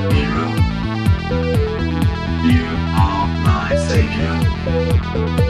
You, you are my savior.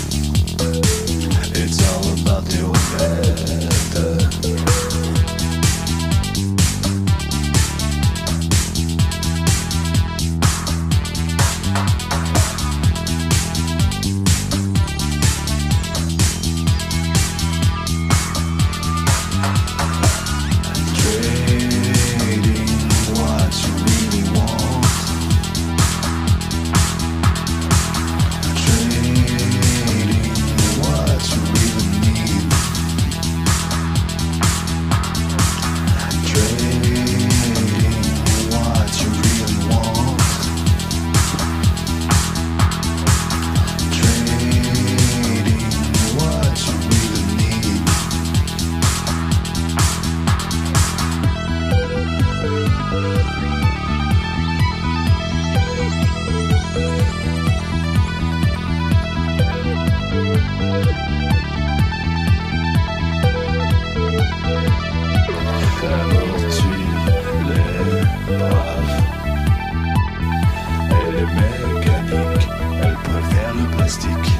plastique.